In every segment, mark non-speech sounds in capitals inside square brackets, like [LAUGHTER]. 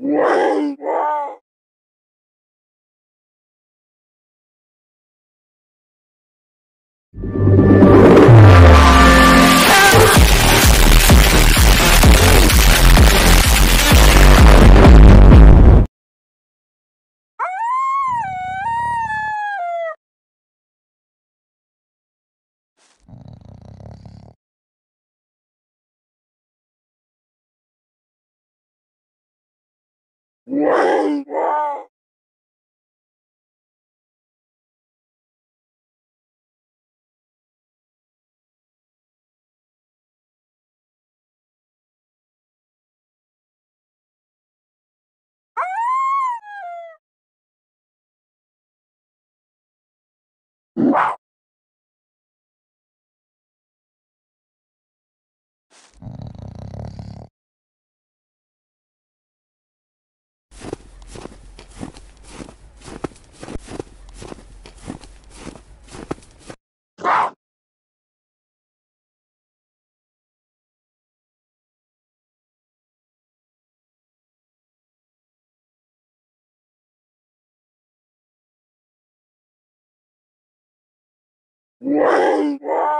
Mm-hmm. [LAUGHS] [LAUGHS] [LAUGHS] Wow. Whoa!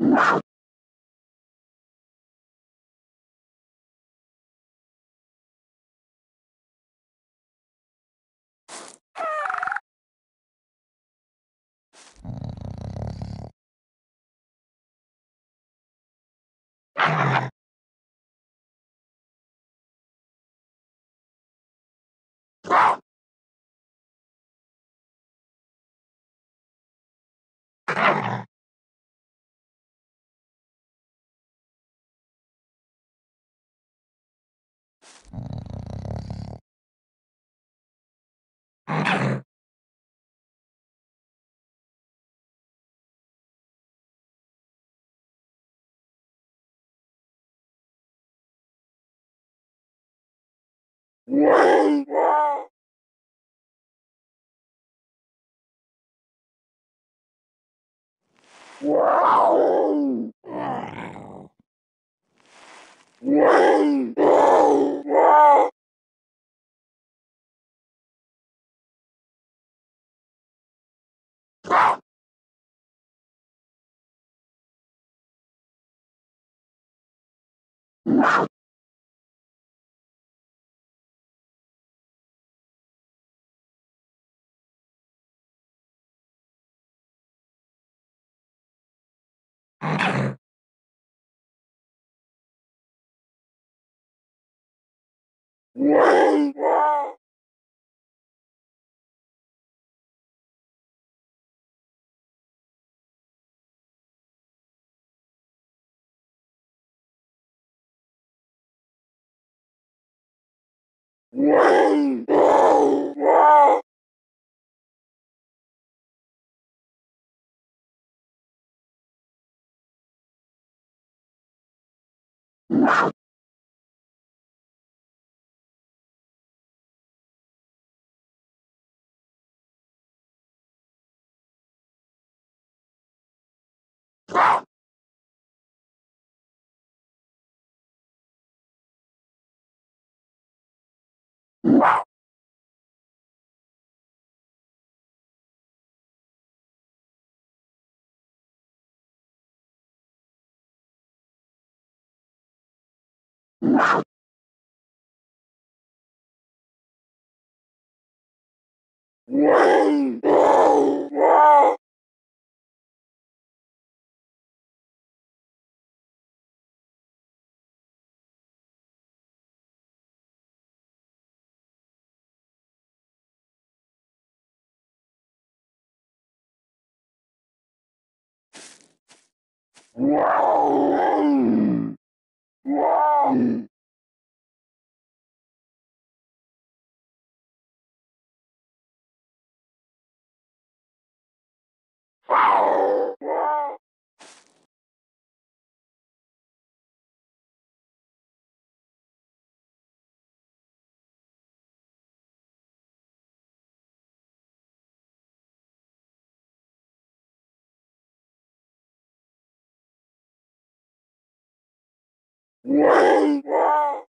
Mm-hmm. Wow. Wow! wow Wow. Wow. Wow. Whoa! Whoa! Yeah.